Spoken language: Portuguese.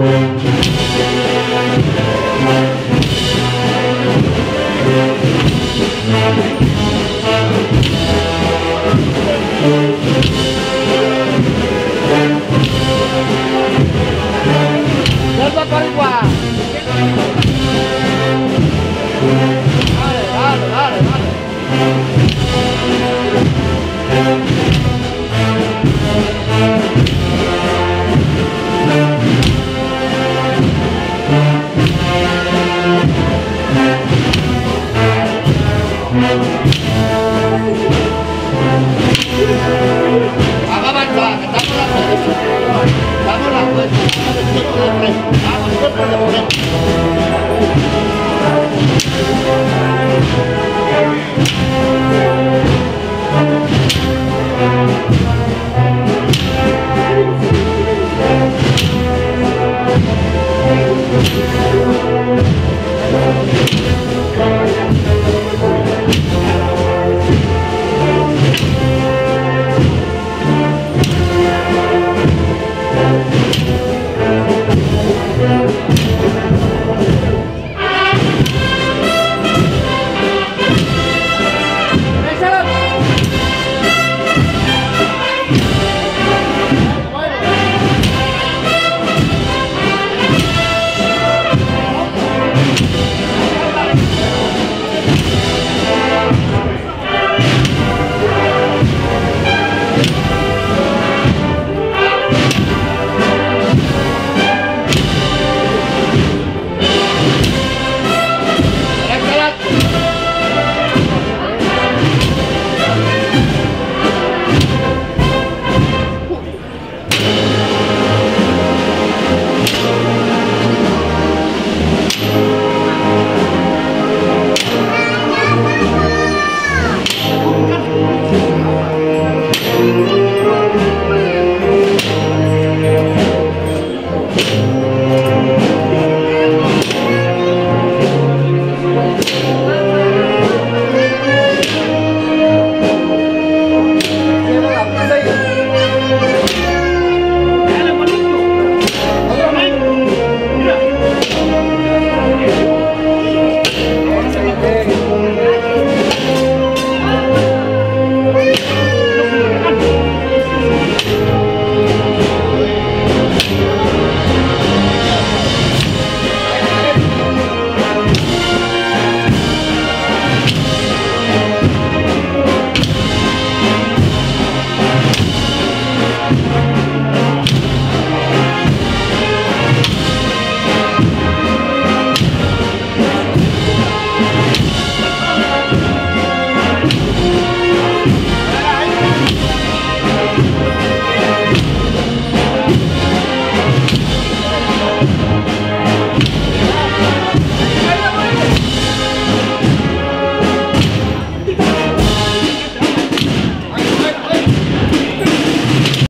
Música